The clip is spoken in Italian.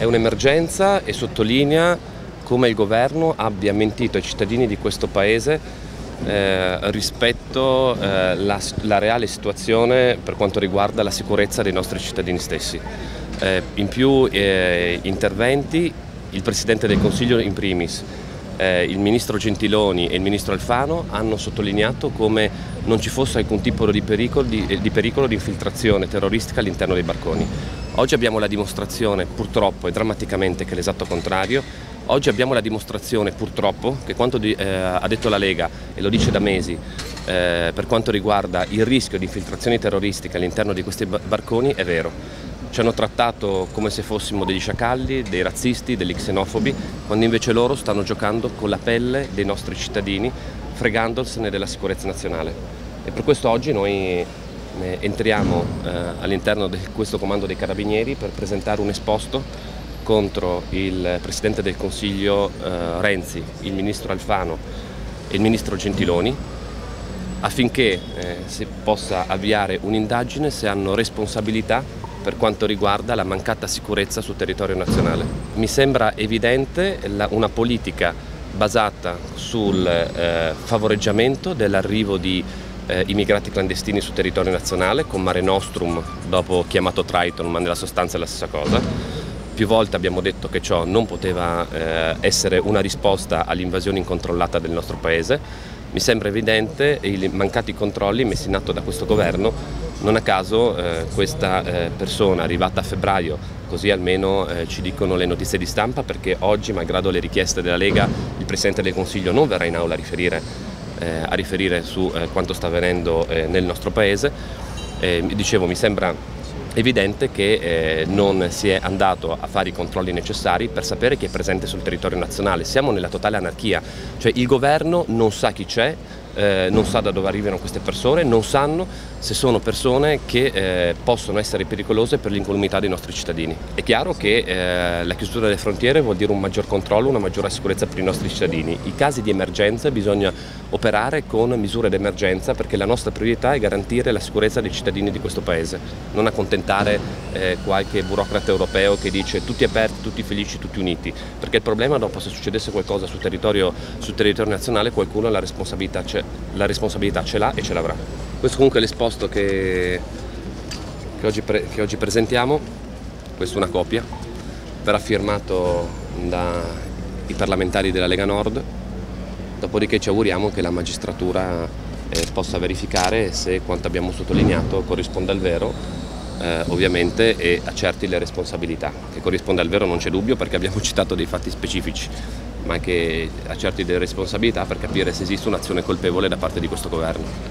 È un'emergenza e sottolinea come il governo abbia mentito ai cittadini di questo Paese eh, rispetto alla eh, reale situazione per quanto riguarda la sicurezza dei nostri cittadini stessi. Eh, in più eh, interventi il Presidente del Consiglio in primis, eh, il Ministro Gentiloni e il Ministro Alfano hanno sottolineato come non ci fosse alcun tipo di pericolo di, di, pericolo di infiltrazione terroristica all'interno dei barconi. Oggi abbiamo la dimostrazione purtroppo e drammaticamente che è l'esatto contrario. Oggi abbiamo la dimostrazione purtroppo che quanto di, eh, ha detto la Lega e lo dice da mesi eh, per quanto riguarda il rischio di infiltrazioni terroristiche all'interno di questi barconi è vero. Ci hanno trattato come se fossimo degli sciacalli, dei razzisti, degli xenofobi, quando invece loro stanno giocando con la pelle dei nostri cittadini, fregandosene della sicurezza nazionale. E per questo oggi noi entriamo eh, all'interno di questo comando dei carabinieri per presentare un esposto contro il Presidente del Consiglio eh, Renzi, il Ministro Alfano e il Ministro Gentiloni affinché eh, si possa avviare un'indagine se hanno responsabilità per quanto riguarda la mancata sicurezza sul territorio nazionale. Mi sembra evidente una politica basata sul favoreggiamento dell'arrivo di eh, immigrati clandestini sul territorio nazionale con Mare Nostrum, dopo chiamato Triton, ma nella sostanza è la stessa cosa. Più volte abbiamo detto che ciò non poteva eh, essere una risposta all'invasione incontrollata del nostro Paese. Mi sembra evidente i mancati controlli messi in atto da questo governo. Non a caso eh, questa eh, persona arrivata a febbraio, così almeno eh, ci dicono le notizie di stampa, perché oggi, malgrado le richieste della Lega, il Presidente del Consiglio non verrà in aula a riferire eh, a riferire su eh, quanto sta avvenendo eh, nel nostro paese. dicevo, mi sembra evidente che non si è andato a fare i controlli necessari per sapere chi è presente sul territorio nazionale. Siamo nella totale anarchia, cioè il governo non sa chi c'è, eh, non sa da dove arrivano queste persone, non sanno se sono persone che eh, possono essere pericolose per l'incolumità dei nostri cittadini. È chiaro che eh, la chiusura delle frontiere vuol dire un maggior controllo, una maggiore sicurezza per i nostri cittadini. I casi di emergenza bisogna operare con misure d'emergenza perché la nostra priorità è garantire la sicurezza dei cittadini di questo Paese, non accontentare eh, qualche burocrate europeo che dice tutti aperti, tutti felici, tutti uniti, perché il problema dopo se succedesse qualcosa sul territorio, sul territorio nazionale qualcuno la responsabilità c'è la responsabilità ce l'ha e ce l'avrà. Questo comunque è l'esposto che, che, oggi che oggi presentiamo, questa è una copia, verrà firmato dai parlamentari della Lega Nord, dopodiché ci auguriamo che la magistratura eh, possa verificare se quanto abbiamo sottolineato corrisponde al vero eh, ovviamente e accerti le responsabilità. Che corrisponde al vero non c'è dubbio perché abbiamo citato dei fatti specifici ma anche accerti delle responsabilità per capire se esiste un'azione colpevole da parte di questo governo.